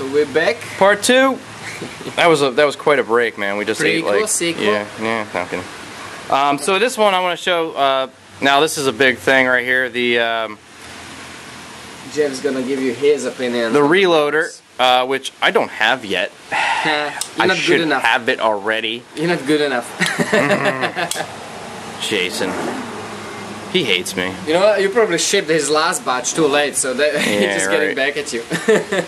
So we're back. Part two. that was a that was quite a break, man. We just ate like sequel? yeah yeah. No, kidding. Um, so this one I want to show. Uh, now this is a big thing right here. The um, Jeff's gonna give you his opinion. the reloader, uh, which I don't have yet. You're I not should good enough. have it already. You're not good enough. Jason, he hates me. you know what? You probably shipped his last batch too late, so that he's Yeah, just getting back at you.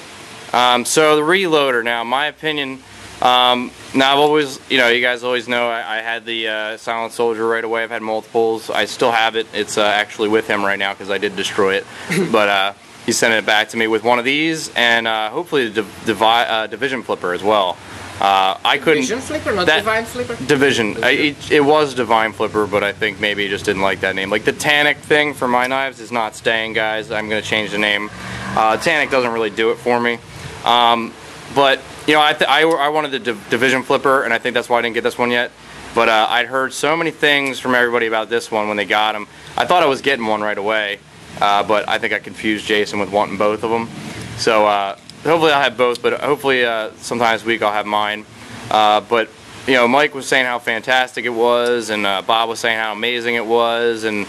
Um, so the reloader. Now, my opinion. Um, now I've always, you know, you guys always know I, I had the uh, Silent Soldier right away. I've had multiples. I still have it. It's uh, actually with him right now because I did destroy it. but uh, he sent it back to me with one of these and uh, hopefully the divi- uh, Division Flipper as well. Uh, I couldn't. Vision flipper, not that- divine flipper. Division. I, it, it was Divine Flipper, but I think maybe he just didn't like that name. Like the Tanic thing for my knives is not staying, guys. I'm going to change the name. Uh, Tanic doesn't really do it for me. Um, but, you know, I, I, I wanted the Div- Division Flipper, and I think that's why I didn't get this one yet. But uh, I'd heard so many things from everybody about this one when they got them. I thought I was getting one right away, uh, but I think I confused Jason with wanting both of them. So uh, hopefully I'll have both, but hopefully uh, sometime this week I'll have mine. Uh, but you know, Mike was saying how fantastic it was, and uh, Bob was saying how amazing it was, and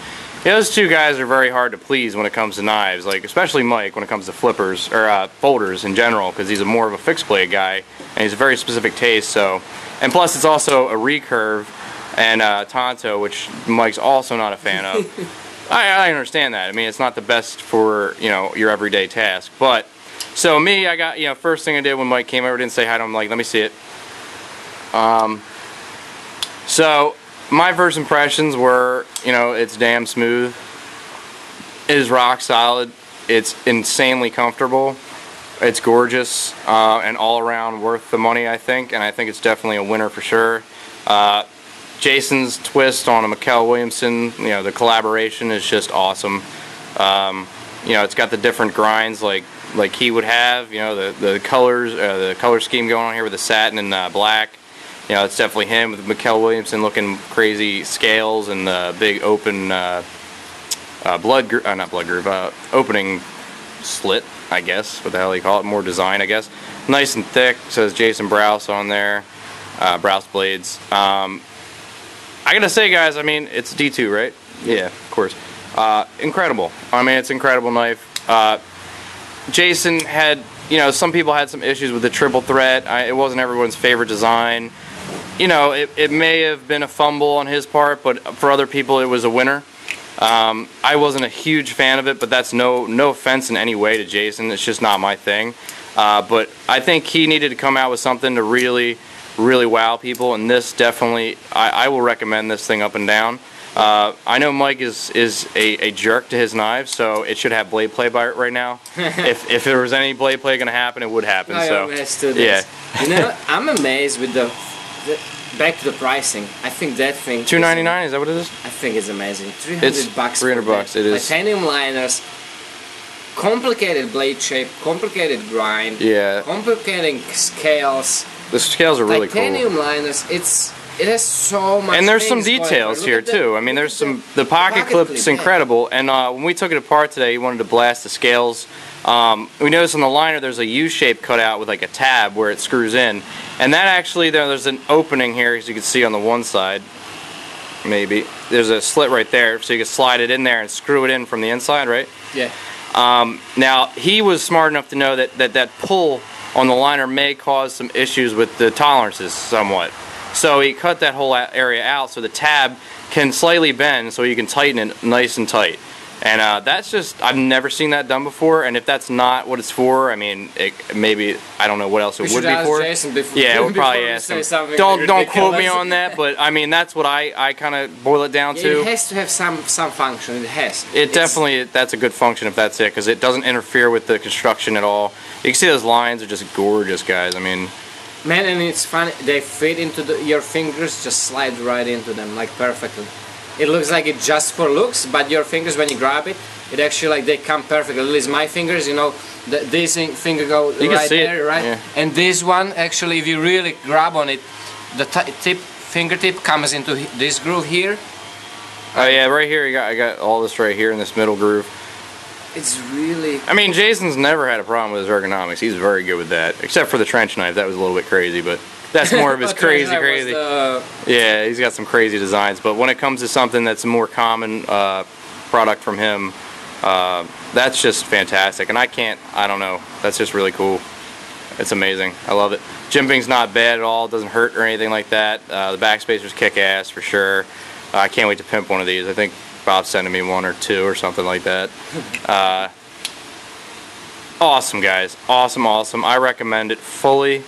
know, those two guys are very hard to please when it comes to knives. Like especially Mike when it comes to flippers or uh, folders in general, because he's a more of a fixed blade guy, and he's a very specific taste. So, and plus it's also a recurve and uh, Tonto, which Mike's also not a fan of. I, I understand that. I mean, it's not the best for you know your everyday task, but so me, I got you know first thing I did when Mike came over, didn't say hi to him. Like, let me see it. Um, so my first impressions were, you know, it's damn smooth. It is rock solid. It's insanely comfortable. It's gorgeous uh, and all around worth the money, I think. And I think it's definitely a winner for sure. Uh, Jason's twist on a Mikkel Willumsen, you know, the collaboration is just awesome. Um, you know, it's got the different grinds like like he would have. You know, the the colors, uh, the color scheme going on here with the satin and uh, black. You know, it's definitely him with Mikkel Willumsen looking crazy scales and the big open uh, uh, blood, gro- uh, not blood groove, uh, opening slit, I guess. What the hell you call it? More design, I guess. Nice and thick. Says Jason Brous on there. Uh, Brous blades. Um, I gotta say, guys. I mean, it's D2, right? Yeah, of course. Uh, incredible. I mean, it's an incredible knife. Uh, Jason had, you know, some people had some issues with the triple threat. I, it wasn't everyone's favorite design. You know, it, it may have been a fumble on his part, but for other people, it was a winner. Um, I wasn't a huge fan of it, but that's no no offense in any way to Jason. It's just not my thing. Uh, but I think he needed to come out with something to really, really wow people, and this definitely, I, I will recommend this thing up and down. Uh, I know Mike is is a, a jerk to his knives, so it should have blade play by it right now. if if there was any blade play going to happen, it would happen. I so understood yeah. You know, I'm amazed with the, the back to the pricing. I think that thing. two ninety nine. Is that what it is? I think it's amazing. 300 It's bucks. 300 bucks, it is. Titanium liners, complicated blade shape, complicated grind, Yeah, Complicating scales, the scales are really cool. titanium liners. It's it has so much. and there's some details here the- too. I mean, there's some the pocket, pocket clip's clip, yeah. incredible. And uh, when we took it apart today, he wanted to blast the scales. Um, we notice on the liner there's a U shape cut out with like a tab where it screws in, and that actually there's an opening here as you can see on the one side. Maybe there's a slit right there, so you can slide it in there and screw it in from the inside, right? Yeah. Um, now he was smart enough to know that, that that pull on the liner may cause some issues with the tolerances somewhat. So he cut that whole area out so the tab can slightly bend so you can tighten it nice and tight. And uh, that's just I've never seen that done before. And if that's not what it's for, I mean, it, maybe I don't know what else it We would be for. Before. Yeah, we'll probably ask say him. something Don't don't quote me on that, but I mean that's what I, I kind of boil it down Yeah, to. It has to have some some function. It has. It It's- definitely that's a good function if that's it because it doesn't interfere with the construction at all. You can see those lines are just gorgeous, guys. I mean, Man, and it's funny. They fit into the, your fingers. Just slide right into them like perfectly. It looks like it just for looks, but your fingers when you grab it, it actually like they come perfectly. At least my fingers, you know, the, this thing- finger go can right see it, there, right? yeah. And this one actually, if you really grab on it, the ti- tip fingertip comes into this groove here. oh yeah, right here you got I got all this right here in this middle groove. it's really I mean, Jason's never had a problem with his ergonomics. He's very good with that, except for the trench knife. That was a little bit crazy, but that's more of his crazy, crazy. Yeah, he's got some crazy designs. But when it comes to something that's a more common uh, product from him, uh, that's just fantastic. And I can't, I don't know, that's just really cool. It's amazing. I love it. Jimping's not bad at all. Doesn't hurt or anything like that. Uh, the backspacer's kick ass for sure. Uh, I can't wait to pimp one of these. I think Bob's sending me one or two or something like that. Uh, awesome, guys. Awesome, awesome. I recommend it fully.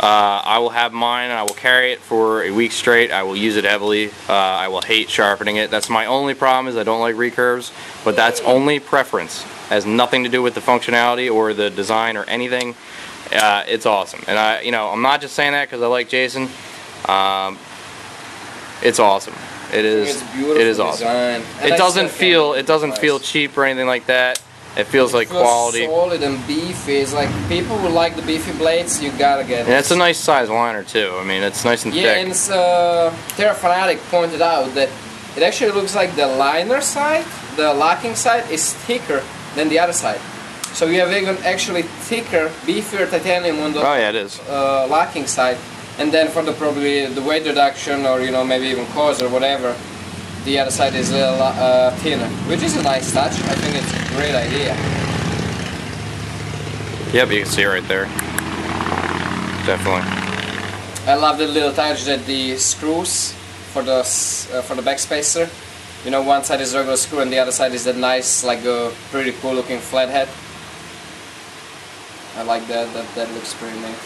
Uh, I will have mine and I will carry it for a week straight. I will use it heavily. Uh, I will hate sharpening it. That's my only problem is I don't like recurves, but that's only preference. has nothing to do with the functionality or the design or anything. Uh, it's awesome. And I, you know, I'm not just saying that because I like Jason. Um, it's awesome. It is. It is awesome. It doesn't feel. It doesn't feel cheap or anything like that. It feels like feels quality. solid and beefy. It's like people who like the beefy blades, you gotta get And it's a nice size liner too. I mean, it's nice and Yeah, thick. and it's, uh, Terra Fanatic pointed out that it actually looks like the liner side, the locking side, is thicker than the other side. So you have even actually thicker, beefier titanium on the oh yeah, it is. uh, locking side, and then for the probably the weight reduction or you know maybe even cause or whatever, the other side is a little uh, thinner, which is a nice touch. I think it's a great idea. Yep, you can see right there. Definitely. I love the little touch that the screws for the uh, for the backspacer. You know, one side is regular screw and the other side is that nice, like a pretty cool looking flathead. I like that. That that looks pretty neat.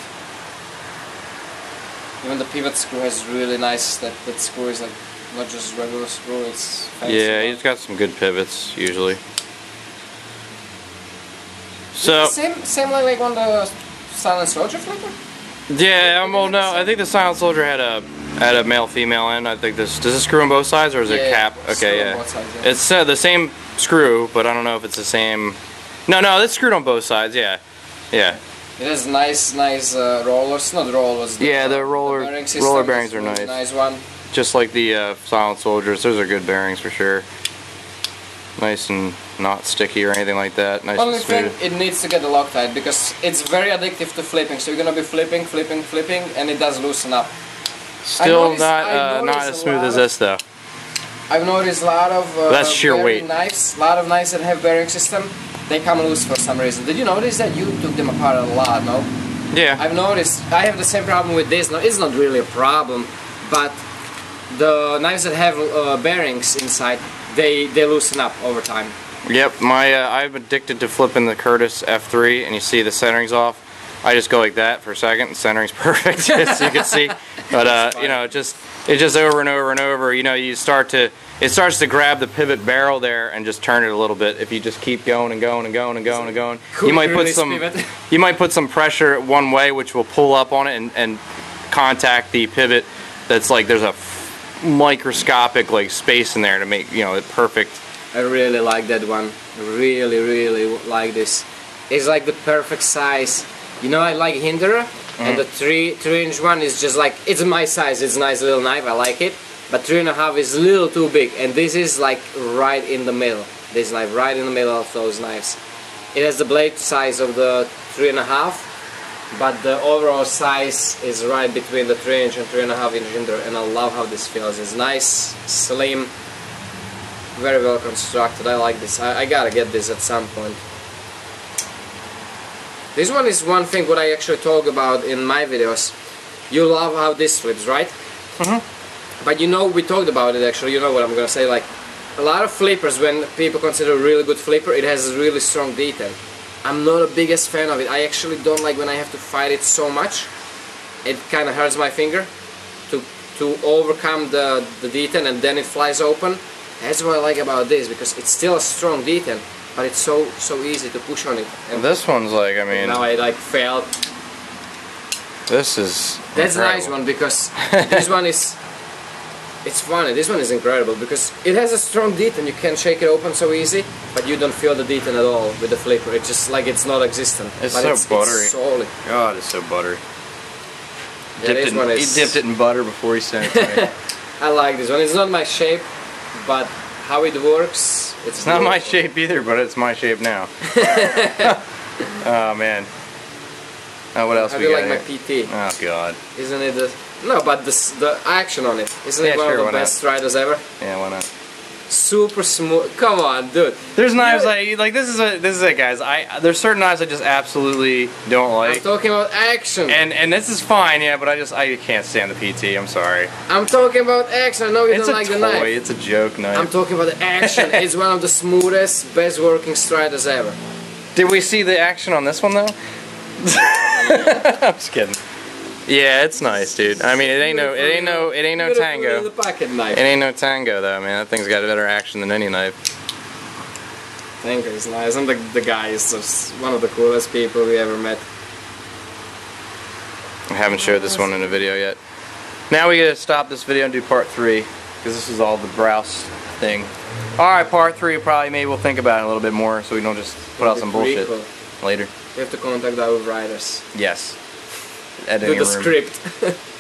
Even the pivot screw has really nice. That that screw is like not just regular screw. It's fancy Yeah, he's got some good pivots usually. So same same like, like on the Silent Soldier flipper. yeah, um, well no, I think the Silent Soldier had a had a male female end. I think this does it screw on both sides or is it cap? Okay, yeah. sides, yeah. It's uh, the same screw, but I don't know if it's the same. No, no, it's screwed on both sides. Yeah, yeah. It has nice, nice uh, rollers. Not rollers. Yeah, the roller- bearing roller bearings are nice. Nice one. Just like the uh, Silent Soldiers, those are good bearings for sure. Nice and not sticky or anything like that. Nice Only and thing, smooth. it needs to get the Loctite because it's very addictive to flipping. So you're gonna be flipping, flipping, flipping, and it does loosen up. Still noticed- not uh, not as smooth as this though. I've noticed a lot of uh, That's sheer weight. knives, a lot of knives that have bearing system, they come loose for some reason. Did you notice that you took them apart a lot? No, Yeah. I've noticed. I have the same problem with this. No, it's not really a problem, but the knives that have uh, bearings inside, they they loosen up over time. Yep, my uh, I'm addicted to flipping the Curtiss F3, and you see the centering's off. I just go like that for a second, and centering's perfect, as you can see. But uh, you know, it just it just over and over and over. You know, you start to it starts to grab the pivot barrel there and just turn it a little bit. If you just keep going and going and going and going and going, you might put some you might put some pressure one way, which will pull up on it and, and contact the pivot. That's like there's a microscopic like space in there to make you know it perfect. I really like that one. Really, really like this. It's like the perfect size. You know, I like Hinderer, and mm. the three three inch one is just like it's my size. It's a nice little knife. I like it. But three and a half is a little too big, and this is like right in the middle. This knife right in the middle of those knives. It has the blade size of the three and a half, but the overall size is right between the three inch and three and a half inch Hinderer, and I love how this feels. It's nice, slim, very well constructed. I like this. I, I gotta get this at some point. This one is one thing what I actually talk about in my videos. You love how this flips, right? Mhm. But you know, we talked about it actually. You know what I'm gonna say? Like a lot of flippers, when people consider a really good flipper, it has really strong detent. I'm not a biggest fan of it. I actually don't like when I have to fight it so much. It kind of hurts my finger to to overcome the the detent and then it flies open. That's what I like about this because it's still a strong detent, but it's so so easy to push on it. And this one's like, I mean, now I like failed. this is. That's a nice one because this one is. It's funny. This one is incredible because it has a strong detent. You can shake it open so easy, but you don't feel the detent at all with the flipper. It's just like it's not existent. It's but so it's, buttery. It's solid. God, it's so buttery. Yeah, one is. He dipped it in butter before he sent it to me. I like this one. It's not my shape, but how it works, It's not my shape either, but it's my shape now. oh man. Oh, what else How we do got like my? PT? Oh god. Isn't it the no? But the the action on it isn't Yeah, it one sure, of the not? best riders ever? Yeah, why not? Super smooth. Come on, dude. There's knives. I like. This is a this is it, guys. I there's certain knives I just absolutely don't like. I'm talking about action. And and this is fine, yeah, but I just I can't stand the PT. I'm sorry. I'm talking about action. I know you It's don't like toy. the knife. It's a joke knife. I'm talking about the action. it's one of the smoothest, best working striders ever. Did we see the action on this one though? I'm just kidding. Yeah, it's nice, dude. I mean, it ain't no, it ain't no, it ain't no tango. little pocket knife. It ain't no tango though, man. That thing's got a better action than any knife. Tango is nice, and the, the guy is just one of the coolest people we ever met. I haven't showed this one in a video yet. Now we gotta stop this video and do part three, because this is all the Brous thing. All right, part three. Probably maybe we'll think about it a little bit more, so we don't just put out some bullshit later. We have to contact our writers. Yes. Do Editing the room. script.